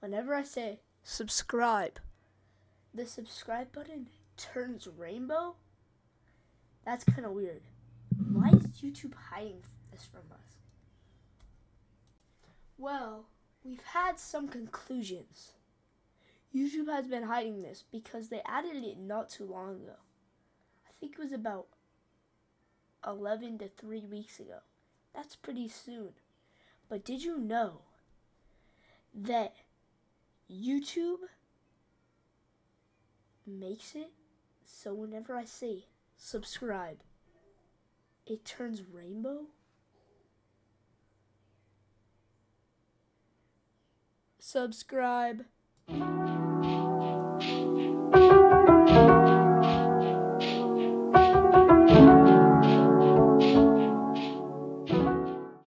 whenever I say subscribe, the subscribe button turns rainbow? That's kind of weird. Why is YouTube hiding this from us? Well, we've had some conclusions. YouTube has been hiding this because they added it not too long ago. I think it was about 11 to 3 weeks ago. That's pretty soon. But did you know that YouTube makes it so whenever I say subscribe, it turns rainbow? Subscribe.